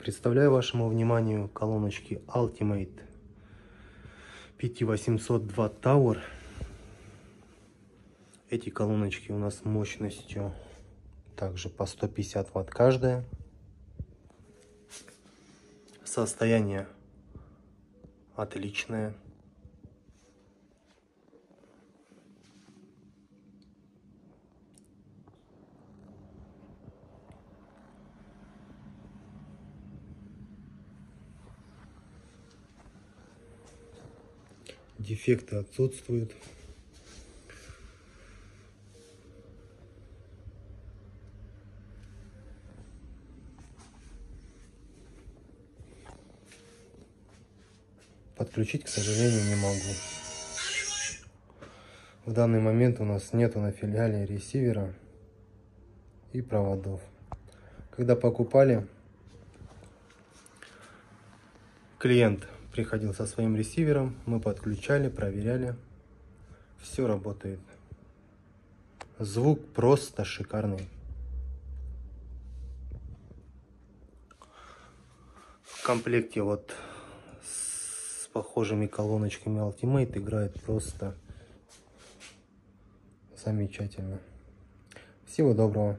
Представляю вашему вниманию колоночки Ultimate 5802 Tower. Эти колоночки у нас мощностью также по 150 ватт каждая. Состояние отличное. Дефекты отсутствуют. Подключить, к сожалению, не могу. В данный момент у нас нету на филиале ресивера и проводов. Когда покупали, клиент приходил со своим ресивером, мы подключали, проверяли. Все работает. Звук просто шикарный. В комплекте вот с похожими колоночками Ultimate играет просто замечательно. Всего доброго.